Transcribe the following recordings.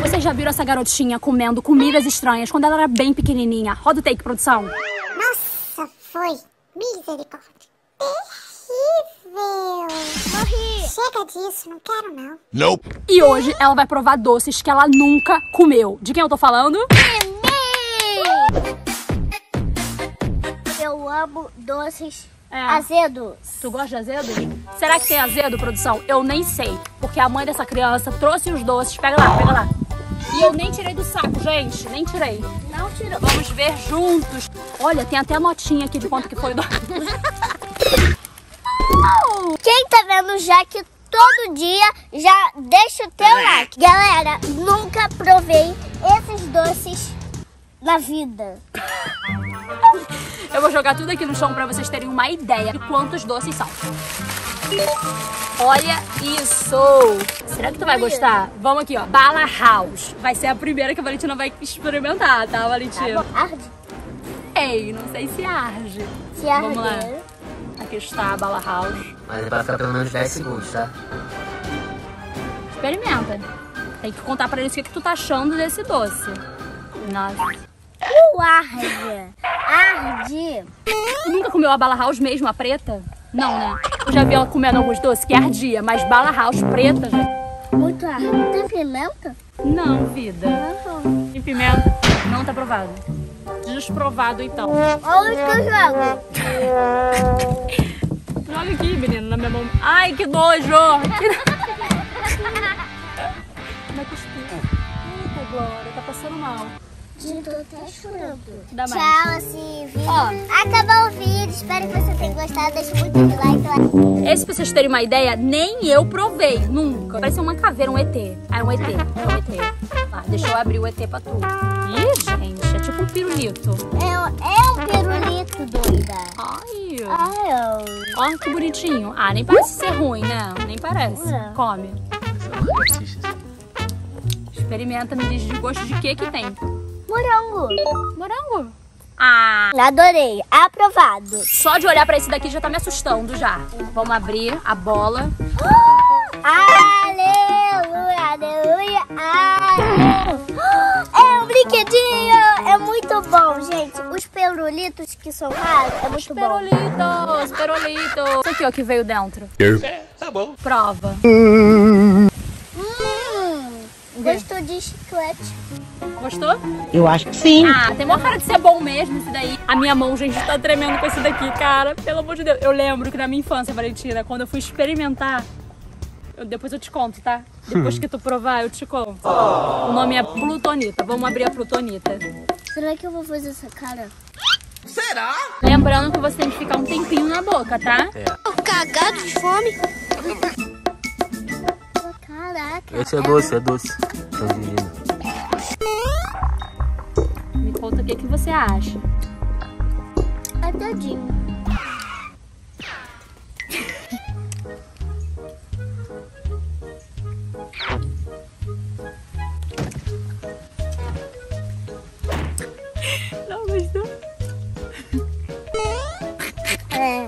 Vocês já viram essa garotinha comendo comidas estranhas quando ela era bem pequenininha? Roda o take, produção. Foi. Misericórdia. Terrível. Morri. Chega disso, não quero não. E hoje ela vai provar doces que ela nunca comeu. De quem eu tô falando? Eu amo doces É. azedos. Tu gosta de azedo? Será que tem azedo, produção? Eu nem sei. Porque a mãe dessa criança trouxe os doces. Pega lá, pega lá. E eu nem tirei do saco, gente. Nem tirei. Não tirou. Vamos ver juntos. Olha, tem até notinha aqui de quanto que foi o doce. Quem tá vendo já que todo dia, já deixa o teu like. Galera, nunca provei esses doces na vida. Eu vou jogar tudo aqui no chão pra vocês terem uma ideia de quantos doces são. Olha isso! Será que tu vai gostar? Vamos aqui, ó. Bala House. Vai ser a primeira que a Valentina vai experimentar, tá, Valentina? Arde. Ei, não sei se arde. Se Vamos lá. Aqui está a Bala House. Mas é pra ficar pelo menos 10 segundos, tá? Experimenta. Tem que contar pra eles o que, que tu tá achando desse doce. Nossa. O arde. Arde. Tu nunca comeu a Bala House mesmo, a preta? Não, né? Eu já vi ela comendo alguns doces que ardia, mas Bala House preta, gente. Muito arde. Tem pimenta? Não, vida. E pimenta? Não tá provado. Desprovado, então. Olha os que eu jogo. Joga aqui, menina, na minha mão. Ai, que nojo! Vai cuspir. Eita, Glória, tá passando mal. Gente, tô até chorando. Dá mais. Tchau, assim, vídeo. Ó. Acabou o vídeo. Espero que você tenha gostado. Deixa muito de like lá. Esse, pra vocês terem uma ideia, nem eu provei, nunca. Parece uma caveira, um ET. Ah, é um ET, é um ET. Ah, deixa eu abrir o ET pra tu. Ih, gente, é tipo um pirulito. É, um- é um pirulito, doida. Ai, Ai, ó que bonitinho. Ah, nem parece ser ruim, né? Nem parece. É. Come. Experimenta, me diz de gosto de que que tem. Morango. Morango. Ah, Adorei. Aprovado. só de olhar pra esse daqui já tá me assustando já. Vamos abrir a bola. Aleluia, aleluia, aleluia. É um brinquedinho. É muito bom, gente. Os perulitos que são raros é muito bom. Perolitos, perolitos. Isso aqui, ó, que veio dentro. Tá bom. Prova. Hum, gosto de chiclete. Gostou? Eu acho que sim. Ah, tem uma cara de ser bom mesmo esse daí. A minha mão, gente, tá tremendo com esse daqui, cara. Pelo amor de Deus. Eu lembro que na minha infância, Valentina, quando eu fui experimentar. eu- depois eu te conto, tá? Depois que tu provar, eu te conto. O nome é Plutonita. Vamos abrir a Plutonita. Será que eu vou fazer essa cara? Lembrando que você tem que ficar um tempinho na boca, tá? Cagado de fome. Caraca. Esse é doce, é doce. Tangerina. Me conta o que, que você acha. É tadinho. Não gostou? É.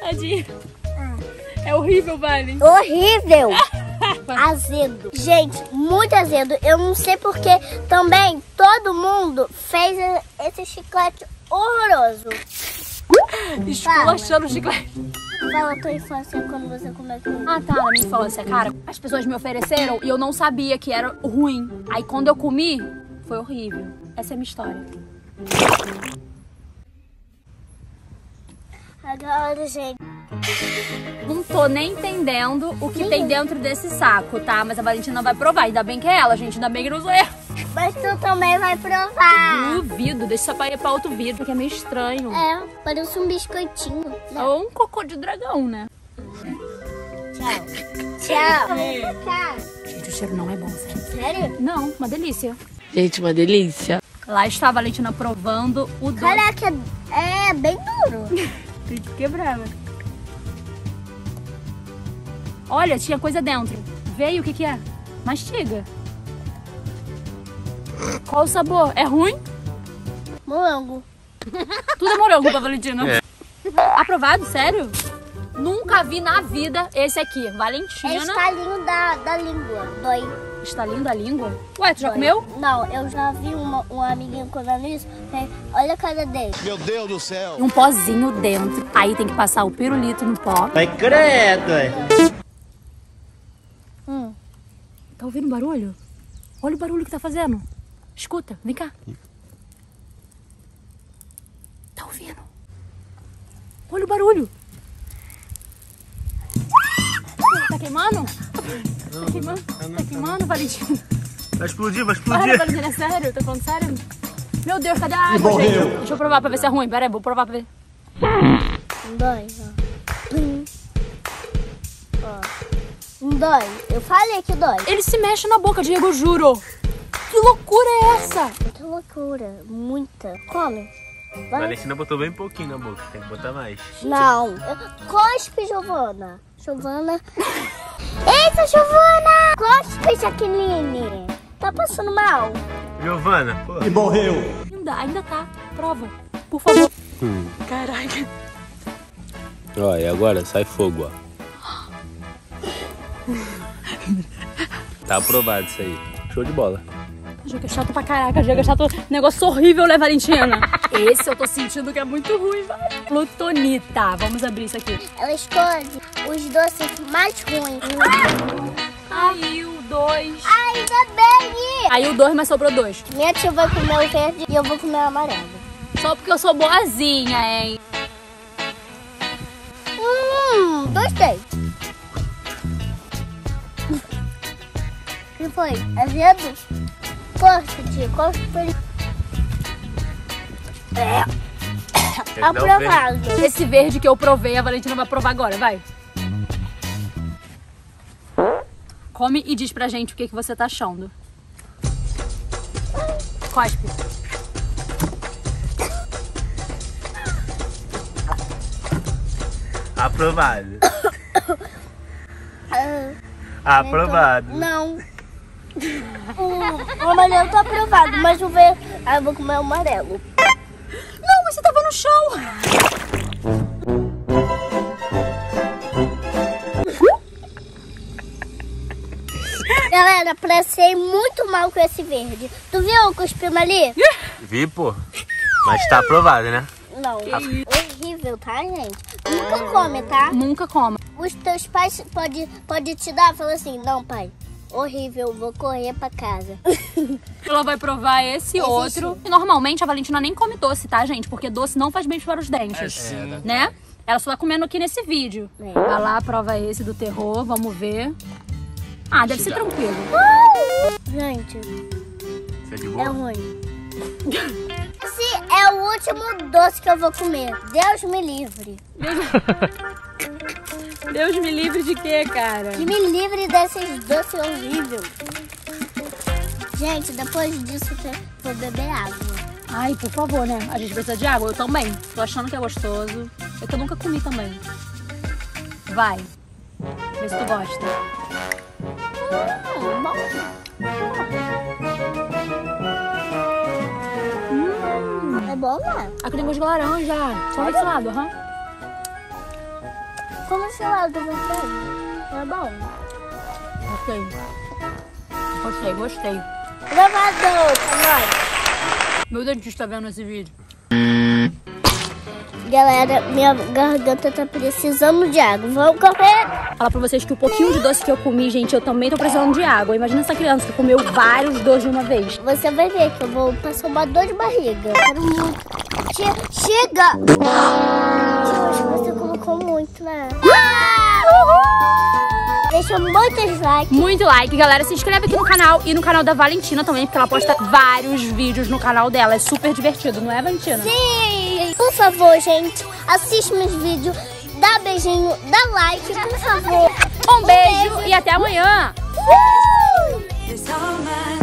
Tadinho. É horrível, Valen. Horrível. Azedo. Gente, muito azedo. Eu não sei porque também todo mundo fez esse chiclete horroroso. Esculachando o chiclete. Fala a tua infância quando você aquilo. Ah, tá, na minha infância, cara. As pessoas me ofereceram e eu não sabia que era ruim. Aí quando eu comi, foi horrível. Essa é a minha história. Agora, gente. Não tô nem entendendo o que tem dentro desse saco, tá? Mas a Valentina vai provar. Ainda bem que é ela, gente. Ainda bem que não sou eu. Mas tu também vai provar. Duvido, deixa isso pra ir pra outro vidro, porque é meio estranho. É, parece um biscoitinho. né? Ou um cocô de dragão, né? Tchau. Tchau. Gente, o cheiro não é bom, sério. Sério? Não, uma delícia. Gente, uma delícia. Lá está a Valentina provando o doce. Caraca, é bem duro. Tem que quebrar, né? Olha, tinha coisa dentro. Veio, o que que é? Mastiga. Qual o sabor? É ruim? Morango. Tudo é morango pra Valentina. Aprovado? Sério? Nunca vi na vida esse aqui. É Valentina. estalinho da, da língua. Dói. Estalinho da língua? Ué, tu já Dói. comeu? Não, eu já vi uma, um amiguinho comendo isso. Olha a cara dele. Meu Deus do céu. Um pozinho dentro. Aí tem que passar o pirulito no pó. Vai credo, é. Tá ouvindo barulho? Olha o barulho que tá fazendo. Escuta, vem cá. Tá ouvindo? Olha o barulho. Tá queimando? Tá queimando? Tá queimando, Valentina? Vai explodir, vai Para, explodir. Valentina, é sério? Tá falando sério? Meu Deus, cadê a água, gente? Deixa eu provar pra ver se é ruim. Pera aí, vou provar pra ver. Hum. Ó. Não Dói. Eu falei que dói. Ele se mexe na boca, Diego, juro. Que loucura é essa? Muita loucura. Muita. Come. Vai. Valentina botou bem pouquinho na boca, tem que botar mais. Não. Cospe, Giovana. Giovana. Eita, Giovana! Cospe, Jaqueline. Tá passando mal. Giovana, pô. Ainda, ainda tá. Prova. Por favor. Caraca. Ó, e agora sai fogo, ó. Tá aprovado isso aí. Show de bola. Jogo é chato pra caraca, jogo é chato. Negócio horrível, né, Valentina? Esse eu tô sentindo que é muito ruim, vai. Plutonita. Vamos abrir isso aqui. Ela escolhe os doces mais ruins. Aí o dois. Ainda bem! Aí o dois, mas sobrou dois. Minha tia vai comer o verde e eu vou comer o amarelo. Só porque eu sou boazinha, hein? Hum, gostei. Que foi? Azedo? Corta, tia, dar o verde. Aprovado. Esse verde que eu provei, a Valentina vai provar agora, vai. Come e diz pra gente o que, que você tá achando. Cospe. Aprovado. Ah, Aprovado. Não. O, o amarelo tá aprovado, mas o verde. Ah, eu vou comer o amarelo. Não, mas você tava no chão. Galera, passei muito mal com esse verde. Tu viu o cuspima ali? Vi, pô. Mas tá aprovado, né? Não. Horrível, tá, gente? Nunca come, tá? Nunca coma. Os teus pais podem pode te dar, fala assim, não, pai. Horrível, vou correr pra casa. Ela vai provar esse, outro. E normalmente a Valentina nem come doce, tá, gente? Porque doce não faz bem para os dentes. Né? Ela só tá comendo aqui nesse vídeo. É. Vai lá, prova esse do terror, vamos ver. Ah, deve ser tranquilo. Gente, Isso é de é ruim. Esse é o último doce que eu vou comer. Deus me livre. Deus me livre de quê, cara? Que me livre desses doces horríveis. Gente, depois disso vou beber água. Ai, por favor, né? A gente precisa de água. Eu também. Tô achando que é gostoso. É que eu nunca comi também. Vai. Vê se tu gosta. Hum, bom. É bom, né? Aqui tem gosto de laranja. Só desse lado, aham. Como esse lado você? É bom. Gostei. Gostei, gostei. Gravador, canal. Meu dentista tá vendo esse vídeo. Galera, minha garganta tá precisando de água. Vamos correr. Falar pra vocês que o pouquinho de doce que eu comi, gente, eu também tô precisando de água. Imagina essa criança que comeu vários doces de uma vez. Você vai ver que eu vou passar uma dor de barriga. Quero muito. Che- chega! Tio, acho que você muito, né? Deixa muitos likes. Muito like, galera. Se inscreve aqui no canal e no canal da Valentina também, porque ela posta vários vídeos no canal dela. É super divertido, não é, Valentina? Sim! Por favor, gente, assiste meus vídeos. Dá beijinho, dá like, por favor. Um beijo e até amanhã! Uh!